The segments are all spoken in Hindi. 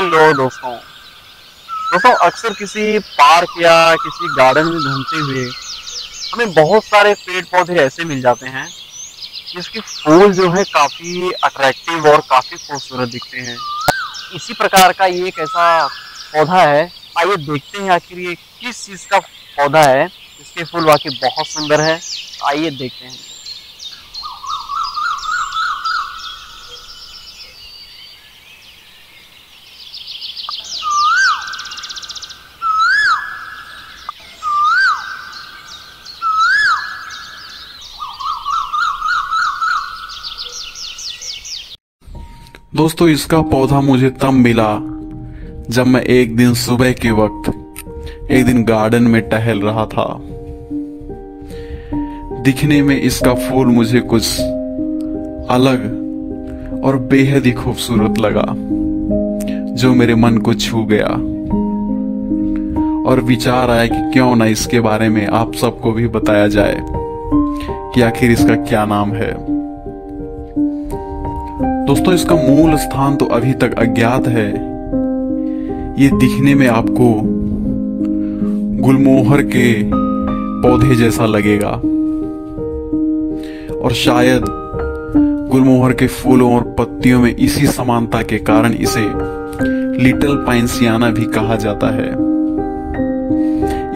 हेलो दोस्तों। दोस्तों, अक्सर किसी पार्क या किसी गार्डन में घूमते हुए हमें बहुत सारे पेड़ पौधे ऐसे मिल जाते हैं, जिसके फूल जो है काफ़ी अट्रैक्टिव और काफ़ी खूबसूरत दिखते हैं। इसी प्रकार का ये एक ऐसा पौधा है। आइए देखते हैं आखिर ये किस चीज़ का पौधा है। इसके फूल वाकई बहुत सुंदर है। आइए देखते हैं। दोस्तों, इसका पौधा मुझे तब मिला जब मैं एक दिन सुबह के वक्त एक दिन गार्डन में टहल रहा था। दिखने में इसका फूल मुझे कुछ अलग और बेहद ही खूबसूरत लगा, जो मेरे मन को छू गया। और विचार आया कि क्यों ना इसके बारे में आप सबको भी बताया जाए कि आखिर इसका क्या नाम है। दोस्तों, इसका मूल स्थान तो अभी तक अज्ञात है। ये दिखने में आपको गुलमोहर के पौधे जैसा लगेगा। और शायद गुलमोहर के फूलों और पत्तियों में इसी समानता के कारण इसे लिटिल पाइंसियाना भी कहा जाता है।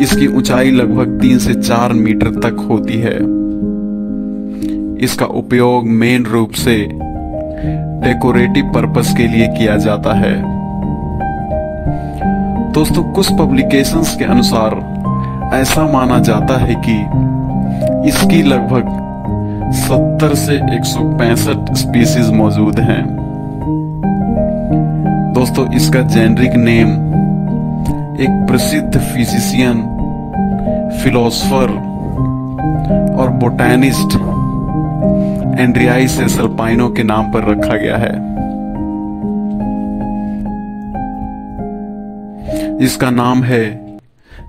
इसकी ऊंचाई लगभग तीन से चार मीटर तक होती है। इसका उपयोग मेन रूप से डेकोरेटिव पर्पस के लिए किया जाता है। दोस्तों, कुछ पब्लिकेशंस के अनुसार ऐसा माना जाता है कि इसकी लगभग 70 से 165 स्पीसीज मौजूद हैं। दोस्तों, इसका जेनरिक नेम एक प्रसिद्ध फिजिशियन फिलोसफर और बोटैनिस्ट एंड्रियाई सेसल्पाइनो के नाम पर रखा गया है। जिसका नाम है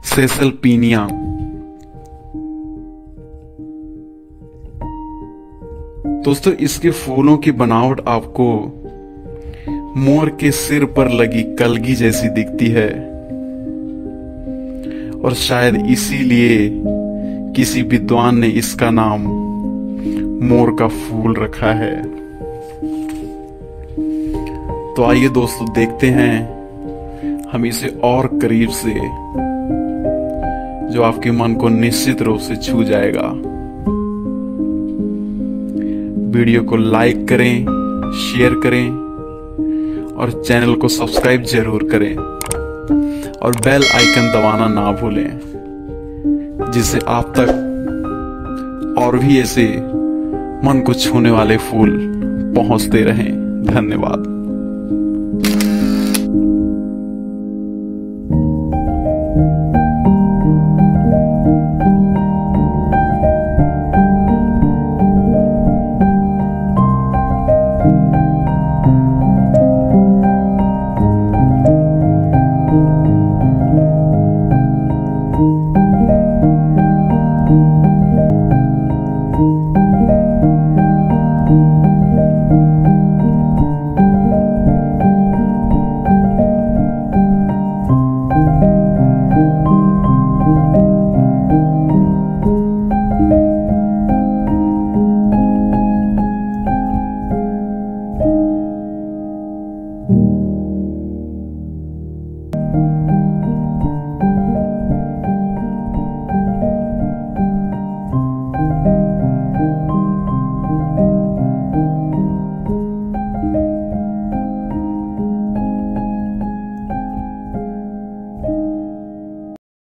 सेसलपीनिया। दोस्तों, इसके फूलों की बनावट आपको मोर के सिर पर लगी कलगी जैसी दिखती है। और शायद इसीलिए किसी विद्वान ने इसका नाम मोर का फूल रखा है। तो आइए दोस्तों, देखते हैं हम इसे और करीब से, जो आपके मन को निश्चित रूप से छू जाएगा। वीडियो को लाइक करें, शेयर करें और चैनल को सब्सक्राइब ज़रूर करें और बेल आइकन दबाना ना भूलें, जिससे आप तक और भी ऐसे मन को छूने वाले फूल पहुँचते रहें। धन्यवाद।